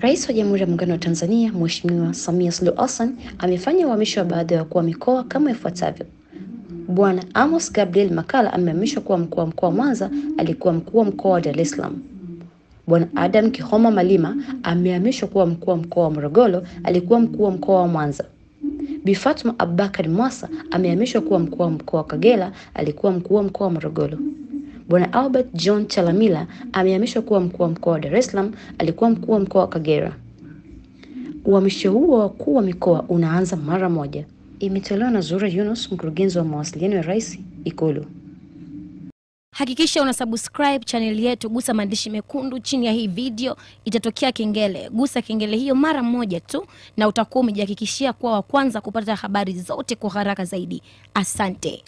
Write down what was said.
Rais wa Jamhuri ya Muungano wa Tanzania Mheshimiwa Samia Suluhu Hassan amefanya uhamisho wa baadhi ya wakuu wa mikoa kama ifuatavyo. Bwana Amos Gabriel makala amehamishwa kuwa mkuu wa mkoa wa Mwanza, alikuwa mkuu wa mkoa wa Dar es Salaam. Bwana Adam Kihoma Malima amehamishwa kuwa mkuu wa mkoa wa Morogoro, alikuwa mkuu wa mkoa wa Mwanza. Bi Fatma Abubakar Mwasa amehamishwa kuwa mkuu wa mkoa wa Kagera, alikuwa mkuu wa mkoa wa Morogoro. Bwana Albert John Chalamila amehamishwa kuwa mkuu wa mkoa wa Dar es Salaam, alikuwa mkuu wa mkoa wa Kagera. Uhamisho huo wa wakuu wa mikoa unaanza mara moja. Imetolewa na Zura Yunus, mkurugenzi wa mawasiliano ya Rais Ikulu. Hakikisha una subscribe chaneli yetu, gusa maandishi mekundu chini ya hii video, itatokea kengele. Gusa kengele hiyo mara moja tu, na utakuwa umejihakikishia kuwa wa kwanza kupata habari zote kwa haraka zaidi. Asante.